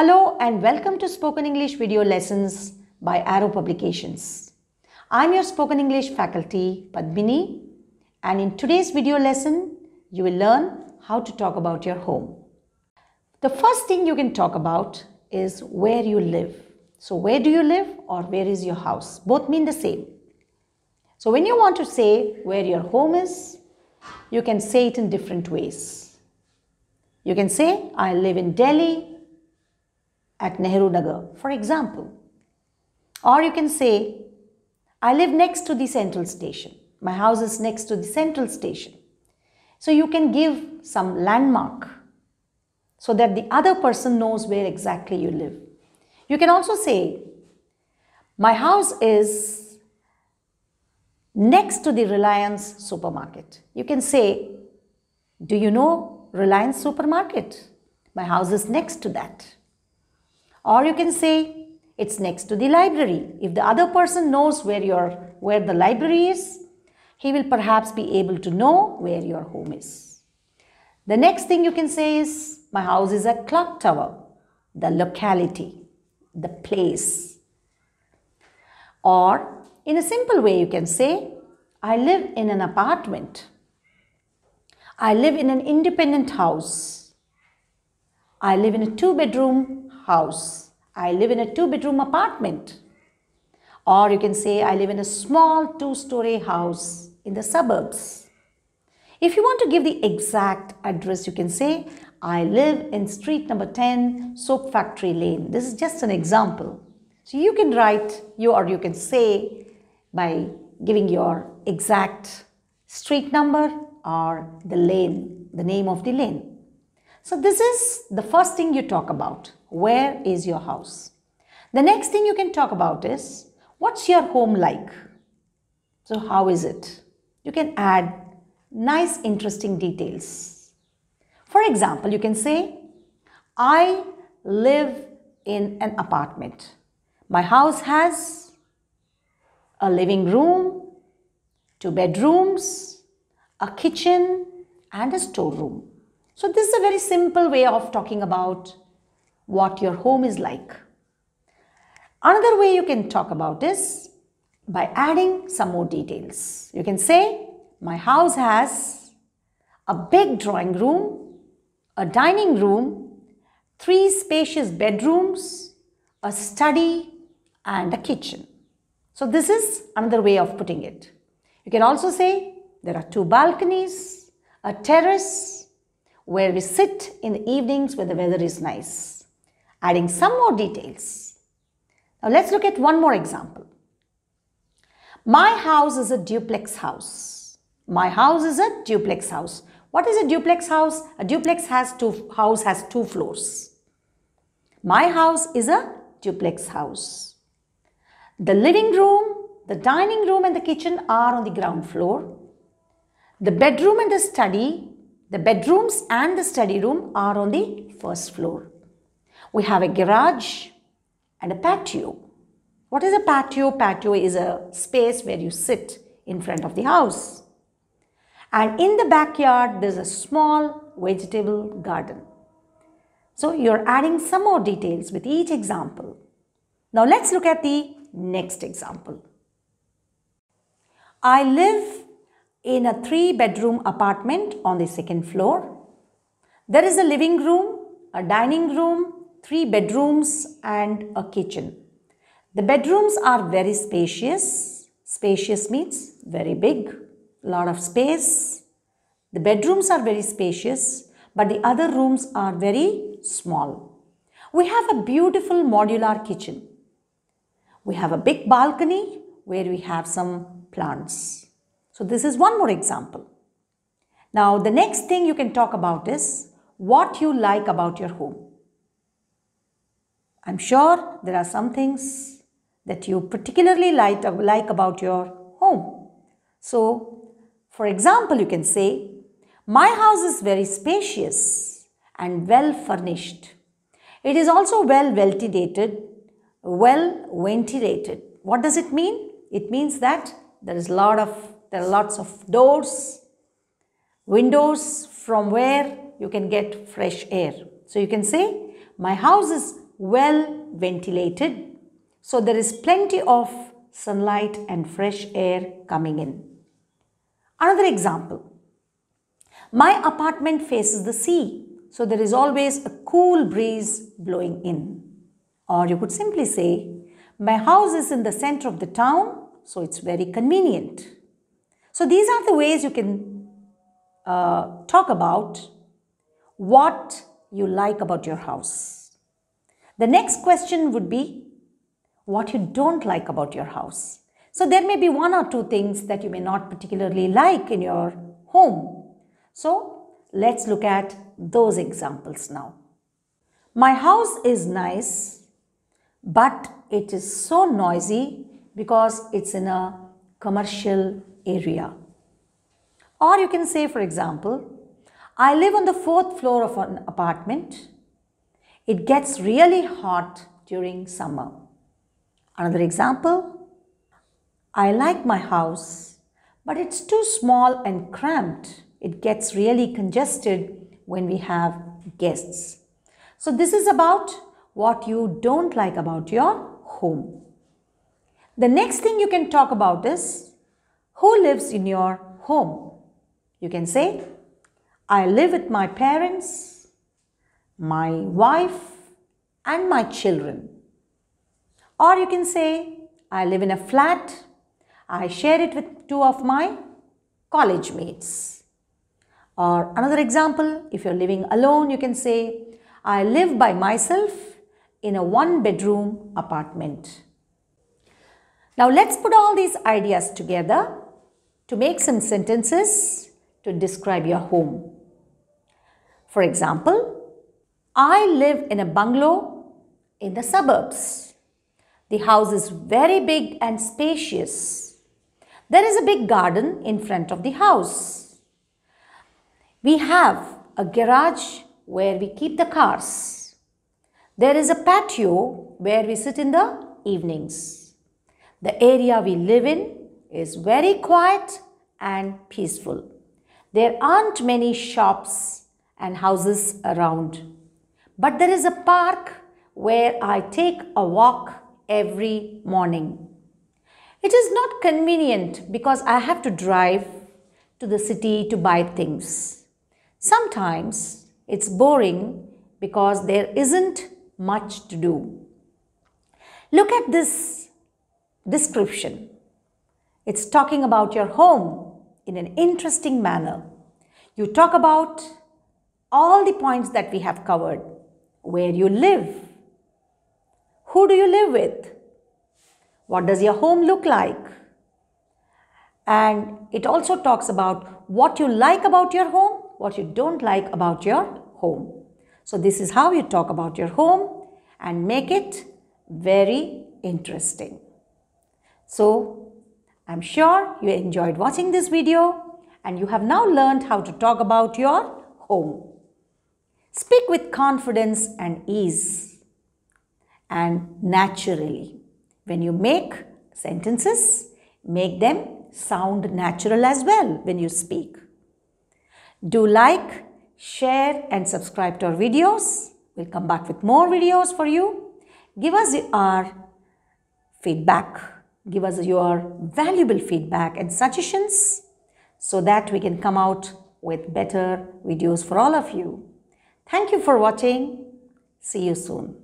Hello and welcome to Spoken English video lessons by Arrow Publications. I'm your Spoken English faculty Padmini and in today's video lesson you will learn how to talk about your home. The first thing you can talk about is where you live. So where do you live or where is your house? Both mean the same. So when you want to say where your home is, you can say it in different ways. You can say, I live in Delhi at Nehru Nagar, for example. Or you can say, I live next to the central station. My house is next to the central station. So you can give some landmark so that the other person knows where exactly you live. You can also say, my house is next to the Reliance supermarket. You can say, do you know Reliance supermarket? My house is next to that. Or you can say, it's next to the library. If the other person knows where, your, where the library is, he will perhaps be able to know where your home is. The next thing you can say is, my house is at Clock Tower, the locality, the place. Or in a simple way, you can say, I live in an apartment. I live in an independent house. I live in a two bedroom house. I live in a two bedroom apartment. Or you can say, I live in a small two story house in the suburbs. If you want to give the exact address, you can say, I live in street number 10, Soap Factory Lane. This is just an example. So you can write you or you can say by giving your exact street number or the lane, the name of the lane. So this is the first thing you talk about. Where is your house? The next thing you can talk about is what's your home like? So how is it? You can add nice interesting details. For example, you can say, I live in an apartment. My house has a living room, two bedrooms, a kitchen and a storeroom. So this is a very simple way of talking about what your home is like. Another way you can talk about is by adding some more details. You can say, my house has a big drawing room, a dining room, three spacious bedrooms, a study and a kitchen. So this is another way of putting it. You can also say there are two balconies, a terrace where we sit in the evenings when the weather is nice. Adding some more details. Now let's look at one more example. My house is a duplex house. My house is a duplex house. What is a duplex house? A duplex has two, house has two floors. My house is a duplex house. The living room, the dining room and the kitchen are on the ground floor. The bedroom and the study, the bedrooms and the study room are on the first floor. We have a garage and a patio. What is a patio? Patio is a space where you sit in front of the house. And in the backyard, there's a small vegetable garden. So you're adding some more details with each example. Now let's look at the next example. I live in a three bedroom apartment on the second floor. There is a living room, a dining room, three bedrooms and a kitchen. The bedrooms are very spacious. Spacious means very big, lot of space. The bedrooms are very spacious, but the other rooms are very small. We have a beautiful modular kitchen. We have a big balcony where we have some plants. So this is one more example. Now the next thing you can talk about is what you like about your home. I'm sure there are some things that you particularly like, like about your home. So, for example, you can say, my house is very spacious and well furnished. It is also well ventilated, well ventilated. What does it mean? It means that there is lot of there are lots of doors, windows from where you can get fresh air. So you can say, my house is well ventilated. So there is plenty of sunlight and fresh air coming in. Another example. My apartment faces the sea. So there is always a cool breeze blowing in. Or you could simply say, my house is in the center of the town, so it's very convenient. So these are the ways you can uh, talk about what you like about your house. The next question would be what you don't like about your house. So there may be one or two things that you may not particularly like in your home. So let's look at those examples now. My house is nice, but it is so noisy because it's in a commercial area. Or you can say, for example, I live on the fourth floor of an apartment. It gets really hot during summer. Another example, I like my house, but it's too small and cramped. It gets really congested when we have guests. So this is about what you don't like about your home. The next thing you can talk about is who lives in your home. You can say, I live with my parents, my wife, and my children. Or you can say, I live in a flat, I share it with two of my college mates. Or another example, if you're living alone, you can say, I live by myself in a one bedroom apartment. Now let's put all these ideas together to make some sentences to describe your home. For example, I live in a bungalow in the suburbs. The house is very big and spacious. There is a big garden in front of the house. We have a garage where we keep the cars. There is a patio where we sit in the evenings. The area we live in is very quiet and peaceful. There aren't many shops and houses around, but there is a park where I take a walk every morning. It is not convenient because I have to drive to the city to buy things. Sometimes it's boring because there isn't much to do. Look at this description. It's talking about your home in an interesting manner. You talk about all the points that we have covered. Where you live. Who do you live with? What does your home look like? And it also talks about what you like about your home, what you don't like about your home. So this is how you talk about your home and make it very interesting. So I'm sure you enjoyed watching this video and you have now learned how to talk about your home. Speak with confidence and ease and naturally. When you make sentences, make them sound natural as well when you speak. Do like, share and subscribe to our videos. We'll come back with more videos for you. Give us our feedback. Give us your valuable feedback and suggestions so that we can come out with better videos for all of you. Thank you for watching. See you soon.